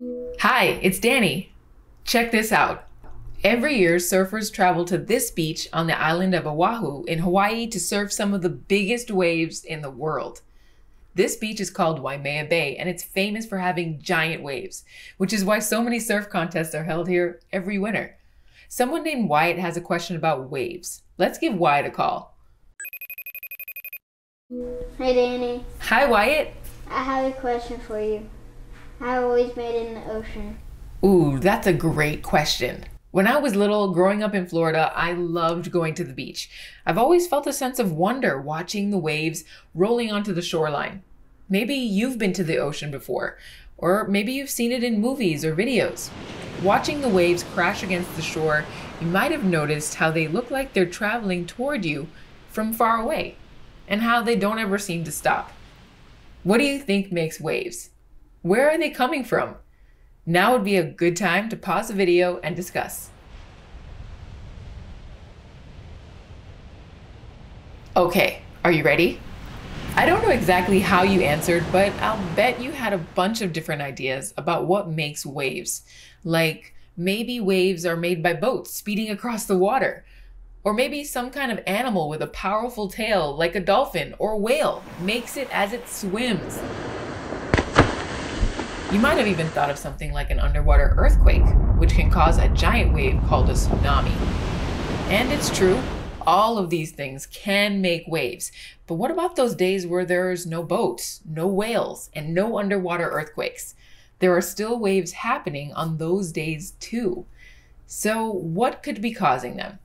Hi, it's Danny. Check this out. Every year, surfers travel to this beach on the island of Oahu in Hawaii to surf some of the biggest waves in the world. This beach is called Waimea Bay and it's famous for having giant waves, which is why so many surf contests are held here every winter. Someone named Wyatt has a question about waves. Let's give Wyatt a call. Hi, Danny. Hi, Wyatt. I have a question for you. How always made in the ocean? Ooh, that's a great question. When I was little, growing up in Florida, I loved going to the beach. I've always felt a sense of wonder watching the waves rolling onto the shoreline. Maybe you've been to the ocean before, or maybe you've seen it in movies or videos. Watching the waves crash against the shore, you might have noticed how they look like they're traveling toward you from far away, and how they don't ever seem to stop. What do you think makes waves? Where are they coming from? Now would be a good time to pause the video and discuss. Okay, are you ready? I don't know exactly how you answered, but I'll bet you had a bunch of different ideas about what makes waves. Like maybe waves are made by boats speeding across the water. Or maybe some kind of animal with a powerful tail, like a dolphin or whale, makes it as it swims. You might have even thought of something like an underwater earthquake, which can cause a giant wave called a tsunami. And it's true, all of these things can make waves. But what about those days where there's no boats, no whales, and no underwater earthquakes? There are still waves happening on those days too. So, what could be causing them?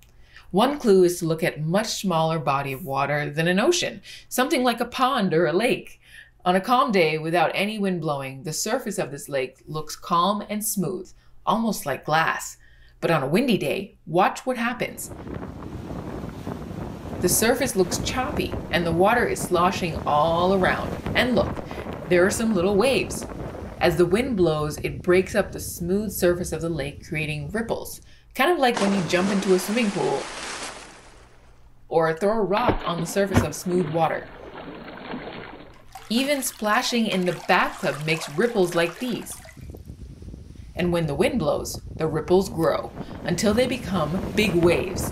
One clue is to look at much smaller body of water than an ocean, something like a pond or a lake. On a calm day without any wind blowing, the surface of this lake looks calm and smooth, almost like glass. But on a windy day, watch what happens. The surface looks choppy and the water is sloshing all around. And look, there are some little waves. As the wind blows, it breaks up the smooth surface of the lake, creating ripples, kind of like when you jump into a swimming pool or throw a rock on the surface of smooth water. Even splashing in the bathtub makes ripples like these. And when the wind blows, the ripples grow until they become big waves.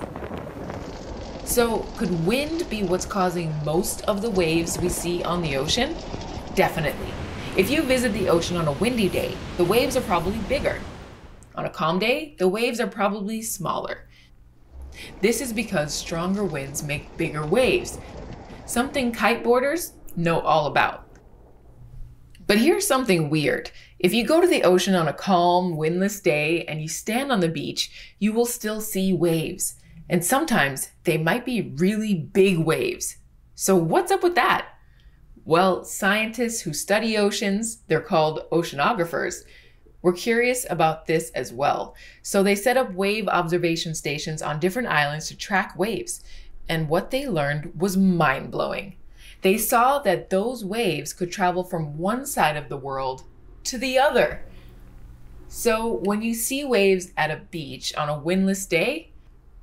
So, could wind be what's causing most of the waves we see on the ocean? Definitely. If you visit the ocean on a windy day, the waves are probably bigger. On a calm day, the waves are probably smaller. This is because stronger winds make bigger waves, something kiteboarders know all about. But here's something weird. If you go to the ocean on a calm, windless day and you stand on the beach, you will still see waves. And sometimes they might be really big waves. So, what's up with that? Well, scientists who study oceans, they're called oceanographers, were curious about this as well. So, they set up wave observation stations on different islands to track waves. And what they learned was mind blowing. They saw that those waves could travel from one side of the world to the other. So, when you see waves at a beach on a windless day,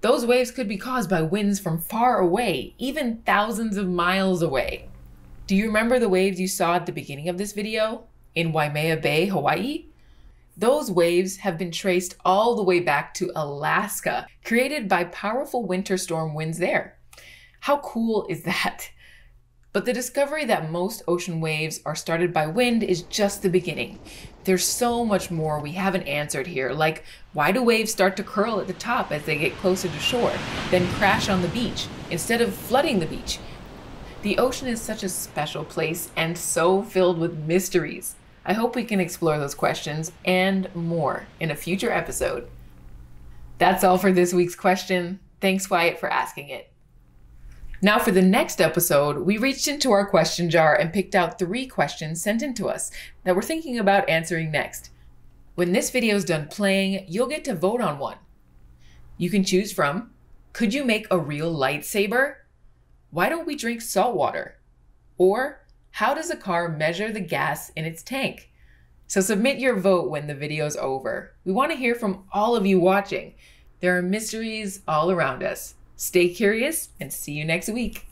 those waves could be caused by winds from far away, even thousands of miles away. Do you remember the waves you saw at the beginning of this video in Waimea Bay, Hawaii? Those waves have been traced all the way back to Alaska, created by powerful winter storm winds there. How cool is that? But the discovery that most ocean waves are started by wind is just the beginning. There's so much more we haven't answered here, like why do waves start to curl at the top as they get closer to shore, then crash on the beach instead of flooding the beach? The ocean is such a special place and so filled with mysteries. I hope we can explore those questions and more in a future episode. That's all for this week's question. Thanks, Wyatt, for asking it. Now, for the next episode, we reached into our question jar and picked out three questions sent in to us that we're thinking about answering next. When this video is done playing, you'll get to vote on one. You can choose from Could you make a real lightsaber? Why don't we drink salt water? Or How does a car measure the gas in its tank? So submit your vote when the video's over. We want to hear from all of you watching. There are mysteries all around us. Stay curious and see you next week.